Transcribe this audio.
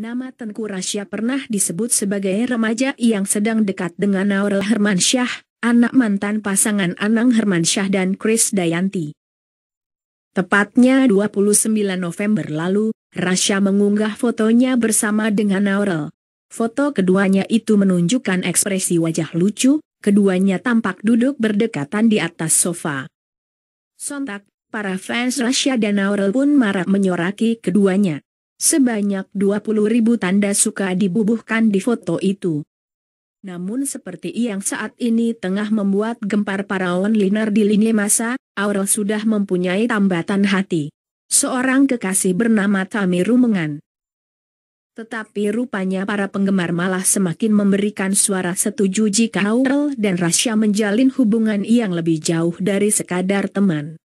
Nama Tengku Rasya pernah disebut sebagai remaja yang sedang dekat dengan Aurel Hermansyah, anak mantan pasangan Anang Hermansyah dan Chris Dayanti. Tepatnya 29 November lalu, Rasya mengunggah fotonya bersama dengan Aurel. Foto keduanya itu menunjukkan ekspresi wajah lucu, keduanya tampak duduk berdekatan di atas sofa. Sontak, para fans Rasya dan Aurel pun marah menyoraki keduanya. Sebanyak 20 ribu tanda suka dibubuhkan di foto itu. Namun seperti yang saat ini tengah membuat gempar para onliner di lini masa, Aurel sudah mempunyai tambatan hati. Seorang kekasih bernama Tami Rumengan. Tetapi rupanya para penggemar malah semakin memberikan suara setuju jika Aurel dan Rasya menjalin hubungan yang lebih jauh dari sekadar teman.